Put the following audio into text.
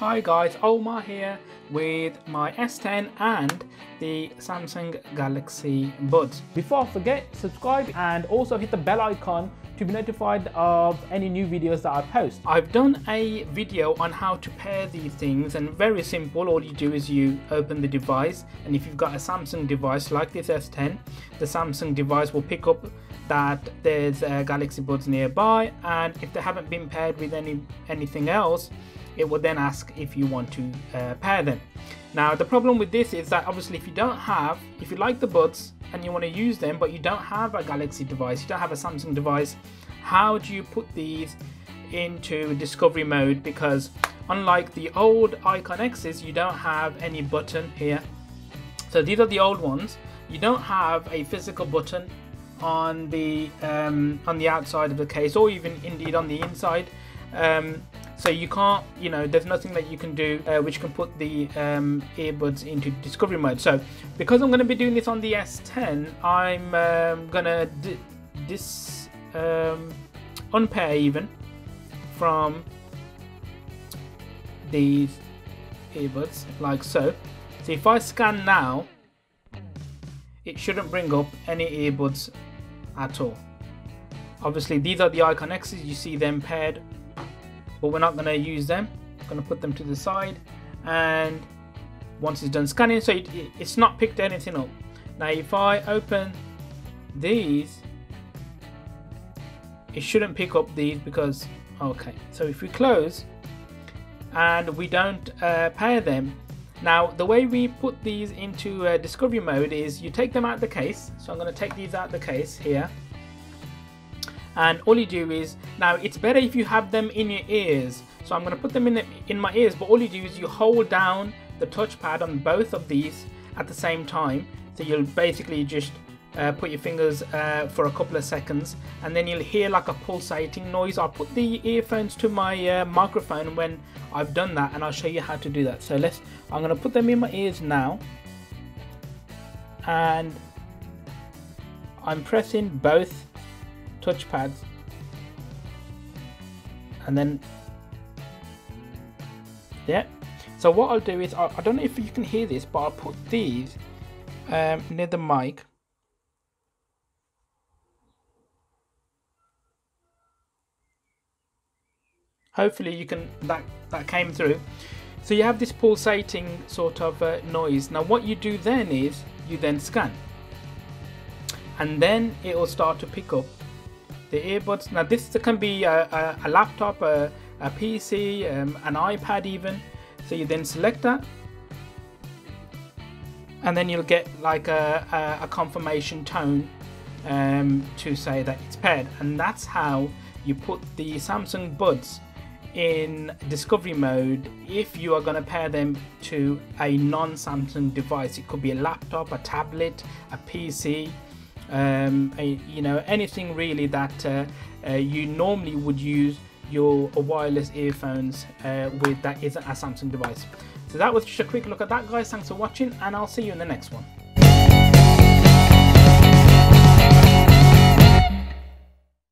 Hi guys, Omarr here with my S10 and the Samsung Galaxy Buds. Before I forget, subscribe and also hit the bell icon to be notified of any new videos that I post. I've done a video on how to pair these things and very simple, all you do is you open the device and if you've got a Samsung device like this S10, the Samsung device will pick up that there's uh, Galaxy Buds nearby and if they haven't been paired with any anything else, it will then ask if you want to uh, pair them. Now the problem with this is that obviously if you don't have, if you like the buds and you want to use them but you don't have a Galaxy device, you don't have a Samsung device, how do you put these into discovery mode because unlike the old IconX's you don't have any button here. So these are the old ones. You don't have a physical button on the um, on the outside of the case or even indeed on the inside. Um, so you can't, you know, there's nothing that you can do uh, which can put the um, earbuds into discovery mode. So because I'm going to be doing this on the S10, I'm um, going to dis um, unpair even from these earbuds like so. So if I scan now, it shouldn't bring up any earbuds at all. Obviously these are the Icon X's, you see them paired but we're not going to use them. I'm going to put them to the side and once it's done scanning, so it, it, it's not picked anything up. Now if I open these, it shouldn't pick up these because, okay, so if we close and we don't uh, pair them, now the way we put these into uh, discovery mode is you take them out the case, so I'm going to take these out the case here and all you do is now it's better if you have them in your ears. So I'm going to put them in the, in my ears but all you do is you hold down the touchpad on both of these at the same time. So you'll basically just uh, put your fingers uh, for a couple of seconds and then you'll hear like a pulsating noise. I'll put the earphones to my uh, microphone when I've done that and I'll show you how to do that. So let's I'm gonna put them in my ears now. And I'm pressing both touchpads. And then yeah. So what I'll do is I, I, don't know if you can hear this but I'll put these um, near the mic. Hopefully you can that that came through. So you have this pulsating sort of uh, noise. Now what you do then is you then scan. And then it will start to pick up the earbuds. Now this can be a, a, a laptop, a, a PC, um, an iPad even. So you then select that and then you'll get like a, a, confirmation tone um, to say that it's paired and that's how you put the Samsung Buds in discovery mode if you are going to pair them to a non-Samsung device. It could be a laptop, a tablet, a PC, um, you know anything really that uh, uh, you normally would use your wireless earphones uh, with that isn't a Samsung device. So that was just a quick look at that guys, thanks for watching and I'll see you in the next one.